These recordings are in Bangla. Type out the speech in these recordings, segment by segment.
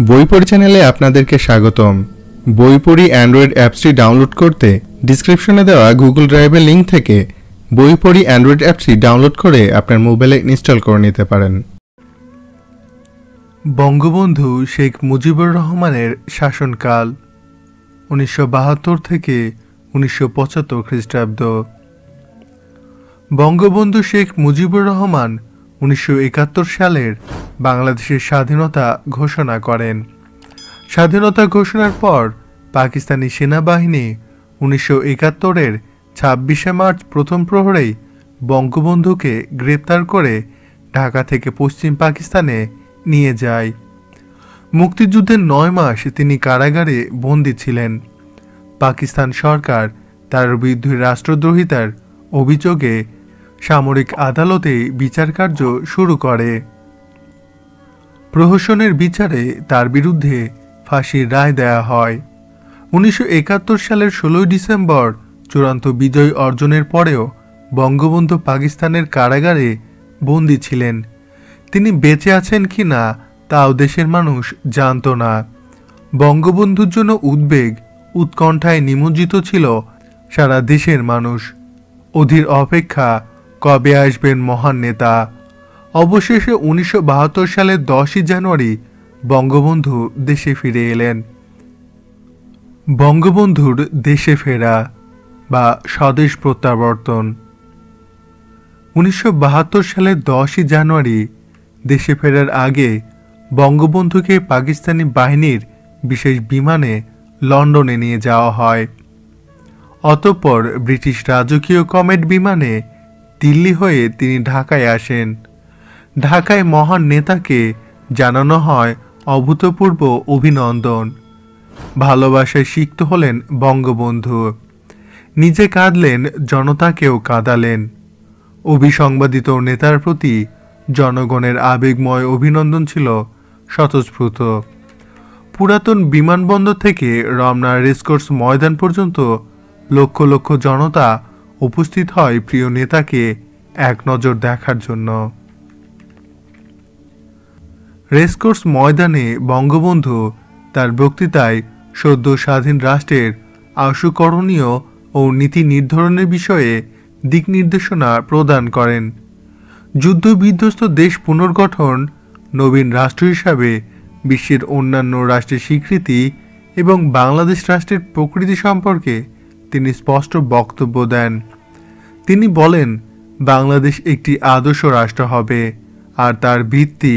বইপড়ি চ্যানেলে আপনাদেরকে স্বাগতম। বইপড়ি অ্যান্ড্রয়েড অ্যাপসটি ডাউনলোড করতে ডিসক্রিপশনে দেওয়া গুগল ড্রাইভের লিঙ্ক থেকে বইপড়ি অ্যান্ড্রয়েড অ্যাপসটি ডাউনলোড করে আপনার মোবাইলে ইনস্টল করে নিতে পারেন। বঙ্গবন্ধু শেখ মুজিবুর রহমানের শাসনকাল, উনিশশো বাহাত্তর থেকে উনিশশো পঁচাত্তর খ্রিস্টাব্দ। বঙ্গবন্ধু শেখ মুজিবুর রহমান উনিশশো একাত্তর সালের বাংলাদেশের স্বাধীনতা ঘোষণা করেন। স্বাধীনতা ঘোষণার পর পাকিস্তানি সেনাবাহিনী উনিশশো একাত্তরের ছাব্বিশে মার্চ প্রথম প্রহরেই বঙ্গবন্ধুকে গ্রেপ্তার করে ঢাকা থেকে পশ্চিম পাকিস্তানে নিয়ে যায়। মুক্তিযুদ্ধের নয় মাস তিনি কারাগারে বন্দী ছিলেন। পাকিস্তান সরকার তার বিরুদ্ধে রাষ্ট্রদ্রোহিতার অভিযোগে সামরিক আদালতে বিচার কার্য শুরু করে। প্রহসনের বিচারে তার বিরুদ্ধে ফাঁসির রায় দেয়া হয়। উনিশশো একাত্তর সালের ষোলোই ডিসেম্বর চূড়ান্ত বিজয় অর্জনের পরেও বঙ্গবন্ধু পাকিস্তানের কারাগারে বন্দী ছিলেন। তিনি বেঁচে আছেন কি না, তাও দেশের মানুষ জানত না। বঙ্গবন্ধুর জন্য উদ্বেগ উৎকণ্ঠায় নিমজ্জিত ছিল সারা দেশের মানুষ। অধীর অপেক্ষা কবে আসবেন মহান নেতা? অবশেষে উনিশশো বাহাত্তর সালের দশই জানুয়ারি বঙ্গবন্ধু দেশে ফিরে এলেন। বঙ্গবন্ধুর দেশে ফেরা বা স্বদেশ প্রত্যাবর্তন। উনিশশো বাহাত্তর সালের দশই জানুয়ারি দেশে ফেরার আগে বঙ্গবন্ধুকে পাকিস্তানি বাহিনীর বিশেষ বিমানে লন্ডনে নিয়ে যাওয়া হয়। অতঃপর ব্রিটিশ রাজকীয় কমেট বিমানে দিল্লি হয়ে তিনি ঢাকায় আসেন। ঢাকায় মহান নেতাকে জানানো হয় অভূতপূর্ব অভিনন্দন। ভালোবাসায় সিক্ত হলেন বঙ্গবন্ধু। নিজে কাঁদলেন, জনতাকেও কাঁদালেন। অভিসংবাদিত নেতার প্রতি জনগণের আবেগময় অভিনন্দন ছিল স্বতঃস্ফূর্ত। পুরাতন বিমানবন্দর থেকে রমনা রেসকোর্স ময়দান পর্যন্ত লক্ষ লক্ষ জনতা উপস্থিত হয় প্রিয় নেতাকে এক নজর দেখার জন্য। রেসকোর্স ময়দানে বঙ্গবন্ধু তার বক্তৃতায় সদ্য স্বাধীন রাষ্ট্রের আশুকরণীয় ও নীতি নির্ধারণের বিষয়ে দিক নির্দেশনা প্রদান করেন। যুদ্ধবিধ্বস্ত দেশ পুনর্গঠন নবীন রাষ্ট্র হিসাবে বিশ্বের অন্যান্য রাষ্ট্রের স্বীকৃতি এবং বাংলাদেশ রাষ্ট্রের প্রকৃতি সম্পর্কে তিনি স্পষ্ট বক্তব্য দেন। তিনি বলেন, বাংলাদেশ একটি আদর্শ রাষ্ট্র হবে, আর তার ভিত্তি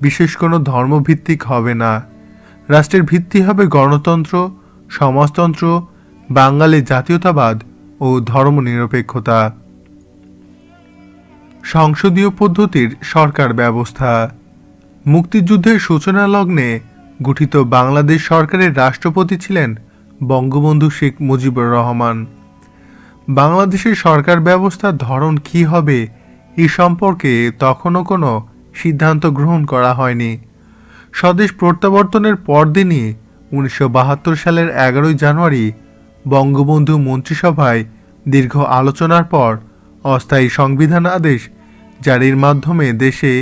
বিশেষ কোনো ধর্মভিত্তিক হবে না। রাষ্ট্রের ভিত্তি হবে গণতন্ত্র, সমাজতন্ত্র, বাঙালি জাতীয়তাবাদ ও ধর্মনিরপেক্ষতা। সংসদীয় পদ্ধতির সরকার ব্যবস্থা। মুক্তিযুদ্ধের সূচনা লগ্নে গঠিত বাংলাদেশ সরকারের রাষ্ট্রপতি ছিলেন বঙ্গবন্ধু শেখ মুজিবুর রহমান। বাংলাদেশের সরকার ব্যবস্থার ধরন কি হবে এ সম্পর্কে তখনও কোনো সিদ্ধান্ত গ্রহণ করা হয়নি। স্বদেশ প্রত্যাবর্তনের পরদিনই উনিশশো বাহাত্তর সালের এগারোই জানুয়ারি বঙ্গবন্ধু মন্ত্রিসভায় দীর্ঘ আলোচনার পর অস্থায়ী সংবিধান আদেশ জারির মাধ্যমে দেশে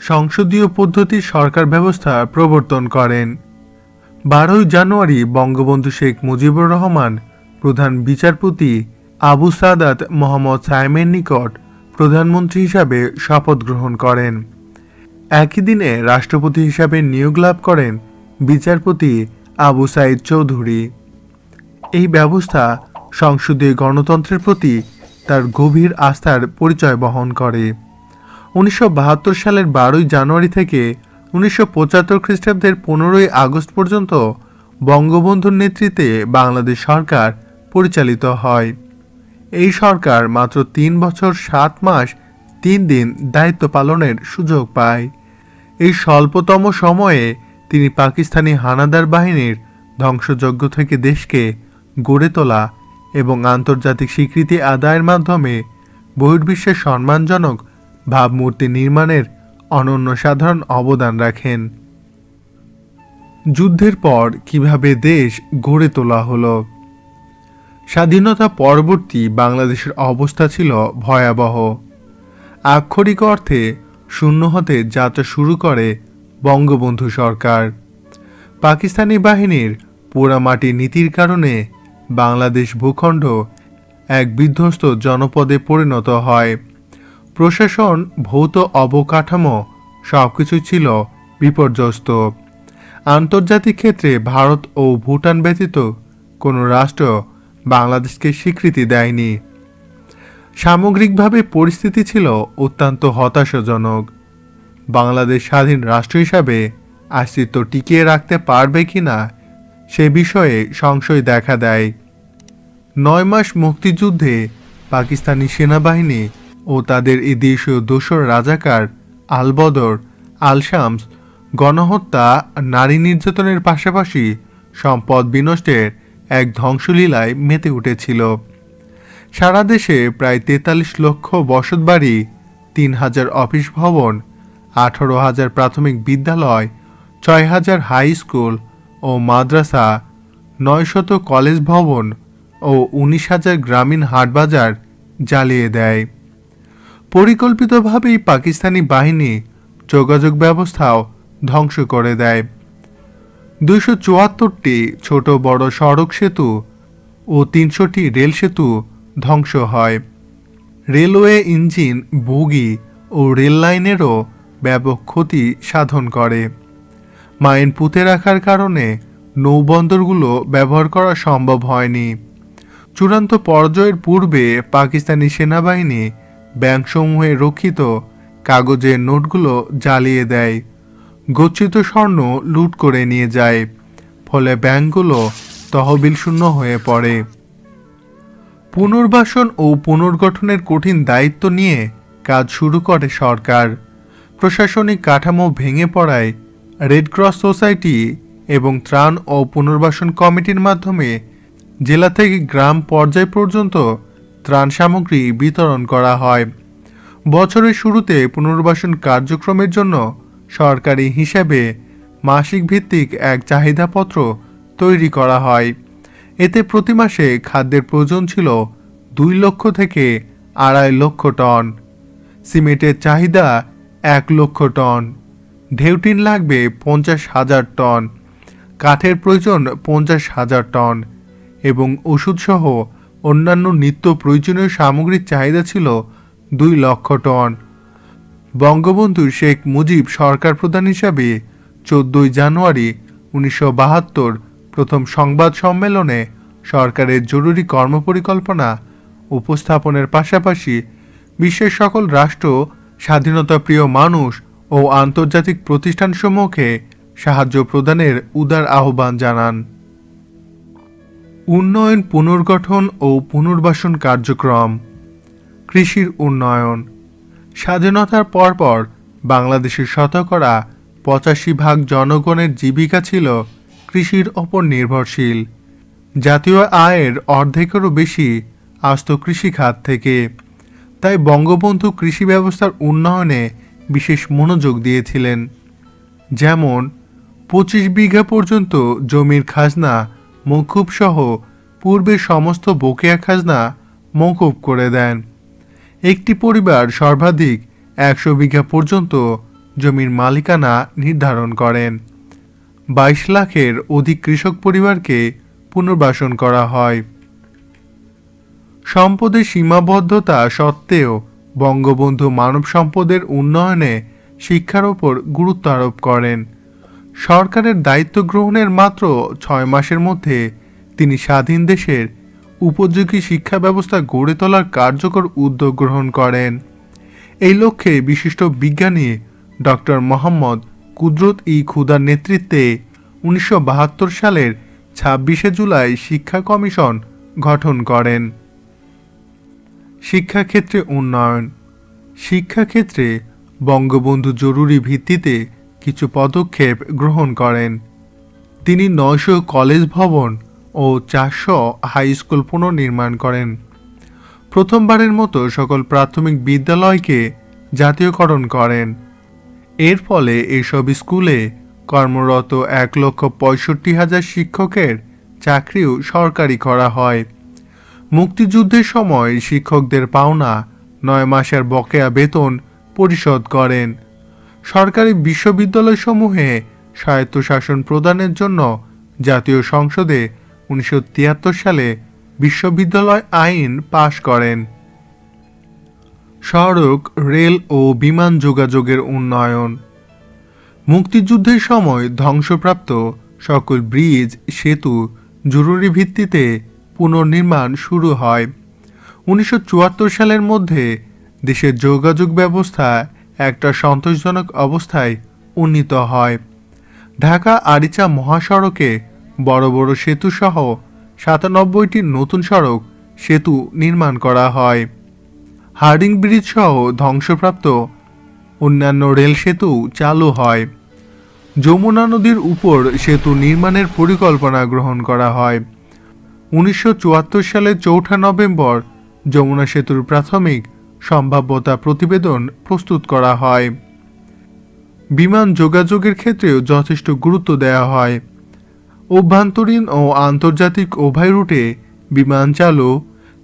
সংসদীয় পদ্ধতির সরকার ব্যবস্থা প্রবর্তন করেন। বারোই জানুয়ারি বঙ্গবন্ধু শেখ মুজিবুর রহমান প্রধান বিচারপতি আবু সাদাত মোহাম্মদ সাইমের নিকট প্রধানমন্ত্রী হিসাবে শপথ গ্রহণ করেন। একই দিনে রাষ্ট্রপতি হিসাবে নিয়োগ লাভ করেন বিচারপতি আবু সাইদ চৌধুরী। এই ব্যবস্থা সংসদীয় গণতন্ত্রের প্রতি তার গভীর আস্থার পরিচয় বহন করে। উনিশশো বাহাত্তর সালের বারোই জানুয়ারি থেকে উনিশশো পঁচাত্তর খ্রিস্টাব্দের পনেরোই আগস্ট পর্যন্ত বঙ্গবন্ধুর নেতৃত্বে বাংলাদেশ সরকার পরিচালিত হয়। এই সরকার মাত্র তিন বছর, সাত মাস, তিন দিন দায়িত্ব পালনের সুযোগ পায়। এই স্বল্পতম সময়ে তিনি পাকিস্তানি হানাদার বাহিনীর ধ্বংসযজ্ঞ থেকে দেশকে গড়ে তোলা এবং আন্তর্জাতিক স্বীকৃতি আদায়ের মাধ্যমে বহির্বিশ্বের সম্মানজনক ভাবমূর্তি নির্মাণের অনন্য সাধারণ অবদান রাখেন। যুদ্ধের পর কীভাবে দেশ গড়ে তোলা হলো? স্বাধীনতা পরবর্তী বাংলাদেশের অবস্থা ছিল ভয়াবহ। আক্ষরিক অর্থে শূন্য হতে যাত্রা শুরু করে বঙ্গবন্ধু সরকার। পাকিস্তানি বাহিনীর পোড়ামাটি নীতির কারণে বাংলাদেশ ভূখণ্ড এক বিধ্বস্ত জনপদে পরিণত হয়। প্রশাসন, ভৌত অবকাঠামো সবকিছু ছিল বিপর্যস্ত। আন্তর্জাতিক ক্ষেত্রে ভারত ও ভুটান ব্যতীত কোনো রাষ্ট্র বাংলাদেশকে স্বীকৃতি দেয়নি। সামগ্রিকভাবে পরিস্থিতি ছিল অত্যন্ত হতাশাজনক। বাংলাদেশ স্বাধীন রাষ্ট্র হিসাবে অস্তিত্ব টিকিয়ে রাখতে পারবে কি না সে বিষয়ে সংশয় দেখা দেয়। নয় মাস মুক্তিযুদ্ধে পাকিস্তানি সেনাবাহিনী ও তাদের এই দেশীয় দোসর রাজাকার আলবদর আল শামস গণহত্যা, নারী নির্যাতনের পাশাপাশি সম্পদ বিনষ্টের এক ধ্বংসলীলায় মেতে উঠেছিল। সারা দেশে প্রায় তেতাল্লিশ লক্ষ বসতবাড়ি তিন হাজার অফিস ভবন, আঠারো হাজার প্রাথমিক বিদ্যালয়, ছয় হাজার হাই স্কুল ও মাদ্রাসা নয়শত কলেজ ভবন ও উনিশ হাজার গ্রামীণ হাটবাজার জ্বালিয়ে দেয়। পরিকল্পিতভাবেই পাকিস্তানি বাহিনী যোগাযোগ ব্যবস্থাও ধ্বংস করে দেয়। দুইশো চুয়াত্তরটি ছোট বড় সড়ক সেতু ও তিনশোটি রেল সেতু ধ্বংস হয়। রেলওয়ে ইঞ্জিন, বগি ও রেল লাইনেরও ব্যাপক ক্ষতি সাধন করে। মাইন পুঁতে রাখার কারণে নৌবন্দরগুলো ব্যবহার করা সম্ভব হয়নি। চূড়ান্ত পর্যায়ের পূর্বে পাকিস্তানি সেনাবাহিনী ব্যাংকসমূহে রক্ষিত কাগজের নোটগুলো জ্বালিয়ে দেয়। গচ্ছিত স্বর্ণ লুট করে নিয়ে যায়, ফলে ব্যাংকগুলো তহবিল শূন্য হয়ে পড়ে। পুনর্বাসন ও পুনর্গঠনের কঠিন দায়িত্ব নিয়ে কাজ শুরু করে সরকার। প্রশাসনিক কাঠামো ভেঙে পড়ায় রেড ক্রস সোসাইটি এবং ত্রাণ ও পুনর্বাসন কমিটির মাধ্যমে জেলা থেকে গ্রাম পর্যায় পর্যন্ত ত্রাণ সামগ্রী বিতরণ করা হয়। বছরের শুরুতে পুনর্বাসন কার্যক্রমের জন্য সরকারি হিসাবে মাসিক ভিত্তিক এক চাহিদাপত্র তৈরি করা হয়। এতে প্রতি মাসে খাদ্যের প্রয়োজন ছিল দুই লক্ষ থেকে আড়াই লক্ষ টন। সিমেন্টের চাহিদা এক লক্ষ টন। ঢেউটিন লাগবে পঞ্চাশ হাজার টন। কাঠের প্রয়োজন পঞ্চাশ হাজার টন। এবং ওষুধসহ অন্যান্য নিত্য প্রয়োজনীয় সামগ্রীর চাহিদা ছিল দুই লক্ষ টন। বঙ্গবন্ধু শেখ মুজিব সরকার প্রধান হিসাবে চোদ্দই জানুয়ারি উনিশশো বাহাত্তর প্রথম সংবাদ সম্মেলনে সরকারের জরুরি কর্মপরিকল্পনা উপস্থাপনের পাশাপাশি বিশ্বের সকল রাষ্ট্র, স্বাধীনতাপ্রিয় মানুষ ও আন্তর্জাতিক প্রতিষ্ঠানসমূহকে সাহায্য প্রদানের উদার আহ্বান জানান। উন্নয়ন পুনর্গঠন ও পুনর্বাসন কার্যক্রম, কৃষির উন্নয়ন, স্বাধীনতার পরপর বাংলাদেশের শতকরা পঁচাশি ভাগ জনগণের জীবিকা ছিল কৃষির ওপর নির্ভরশীল। জাতীয় আয়ের অর্ধেকেরও বেশি আসত কৃষিখাত থেকে। তাই বঙ্গবন্ধু কৃষি ব্যবস্থার উন্নয়নে বিশেষ মনোযোগ দিয়েছিলেন। যেমন, পঁচিশ বিঘা পর্যন্ত জমির খাজনা, মৌকুব সহ পূর্বের সমস্ত বকেয়া খাজনা মৌকুব করে দেন। একটি পরিবার সর্বাধিক একশো বিঘা পর্যন্ত জমির মালিকানা নির্ধারণ করেন। বাইশ লাখের অধিক কৃষক পরিবারকে পুনর্বাসন করা হয়। সম্পদের সীমাবদ্ধতা সত্ত্বেও বঙ্গবন্ধু মানব সম্পদের উন্নয়নে শিক্ষার ওপর গুরুত্ব আরোপ করেন। সরকারের দায়িত্ব গ্রহণের মাত্র ছয় মাসের মধ্যে তিনি স্বাধীন দেশের উপযোগী শিক্ষা ব্যবস্থা গড়ে তোলার কার্যকর উদ্যোগ গ্রহণ করেন। এই লক্ষ্যে বিশিষ্ট বিজ্ঞানী ডক্টর মোহাম্মদ কুদরত ই খুদার নেতৃত্বে উনিশশো বাহাত্তর সালের ছাব্বিশে জুলাই শিক্ষা কমিশন গঠন করেন। শিক্ষাক্ষেত্রে উন্নয়ন। শিক্ষাক্ষেত্রে বঙ্গবন্ধু জরুরি ভিত্তিতে কিছু পদক্ষেপ গ্রহণ করেন। তিনি নয়শো কলেজ ভবন ও চারশো হাই স্কুল পুনর্নির্মাণ করেন। প্রথমবারের মতো সকল প্রাথমিক বিদ্যালয়কে জাতীয়করণ করেন। এর ফলে এসব স্কুলে কর্মরত এক লক্ষ পঁয়ষট্টি হাজার শিক্ষকের চাকরিও সরকারি করা হয়। মুক্তিযুদ্ধের সময় শিক্ষকদের পাওনা নয় মাসের বকেয়া বেতন পরিশোধ করেন। সরকারি বিশ্ববিদ্যালয়সমূহে স্বায়ত্তশাসন প্রদানের জন্য জাতীয় সংসদে উনিশশো তিয়াত্তর সালে বিশ্ববিদ্যালয় আইন পাশ করেন। সড়ক রেল ও বিমান যোগাযোগের উন্নয়ন। মুক্তিযুদ্ধের সময় ধ্বংসপ্রাপ্ত সকল ব্রিজ, সেতু জরুরি ভিত্তিতে পুনর্নির্মাণ শুরু হয়। উনিশশো চুয়াত্তর সালের মধ্যে দেশের যোগাযোগ ব্যবস্থা একটা সন্তোষজনক অবস্থায় উন্নীত হয়। ঢাকা আরিচা মহাসড়কে বড় বড় সেতুসহ সাতানব্বইটি নতুন সড়ক, সেতু নির্মাণ করা হয়। হার্ডিং ব্রিজ সহ ধ্বংসপ্রাপ্ত অন্যান্য রেল সেতু চালু হয়। যমুনা নদীর উপর সেতু নির্মাণের পরিকল্পনা গ্রহণ করা হয়। উনিশশো চুয়াত্তর সালের চৌঠা নভেম্বর যমুনা সেতুর প্রাথমিক সম্ভাব্যতা প্রতিবেদন প্রস্তুত করা হয়। বিমান যোগাযোগের ক্ষেত্রেও যথেষ্ট গুরুত্ব দেওয়া হয়। অভ্যন্তরীণ ও আন্তর্জাতিক উভয় রুটে বিমান চালু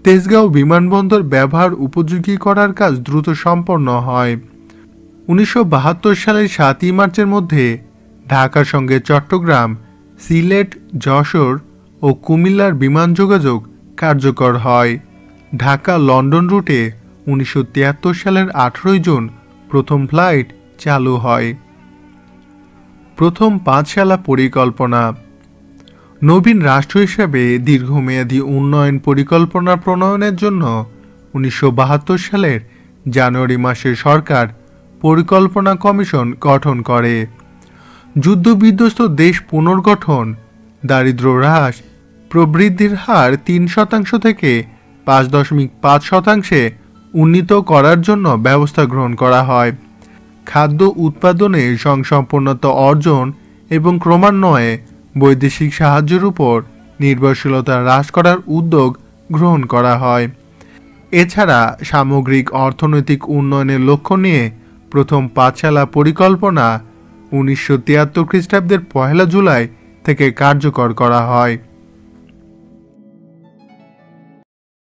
তেজগাঁও বিমানবন্দর ব্যবহার উপযোগী করার কাজ দ্রুত সম্পন্ন হয়। উনিশশো বাহাত্তর সালের সাতই মার্চের মধ্যে ঢাকার সঙ্গে চট্টগ্রাম, সিলেট, যশোর ও কুমিল্লার বিমান যোগাযোগ কার্যকর হয়। ঢাকা লন্ডন রুটে উনিশশো তিয়াত্তর সালের আঠেরোই জুন প্রথম ফ্লাইট চালু হয়। প্রথম পাঁচশালা পরিকল্পনা নবীন রাষ্ট্র হিসেবে দীর্ঘমেয়াদী উন্নয়ন পরিকল্পনা প্রণয়নের জন্য উনিশশো বাহাত্তর সালের জানুয়ারি মাসে সরকার পরিকল্পনা কমিশন গঠন করে। যুদ্ধবিধ্বস্ত দেশ পুনর্গঠন দারিদ্র হ্রাস, প্রবৃদ্ধির হার তিন শতাংশ থেকে পাঁচ দশমিক পাঁচ শতাংশে উন্নীত করার জন্য ব্যবস্থা গ্রহণ করা হয়। খাদ্য উৎপাদনে সংসম্পন্নতা অর্জন এবং ক্রমান্বয়ে বৈদেশিক সাহায্যের উপর নির্ভরশীলতা হ্রাস করার উদ্যোগ গ্রহণ করা হয়। এছাড়া সামগ্রিক অর্থনৈতিক উন্নয়নের লক্ষ্য নিয়ে প্রথম পাঠশালা পরিকল্পনা উনিশশো তিয়াত্তর খ্রিস্টাব্দের পহেলা জুলাই থেকে কার্যকর করা হয়।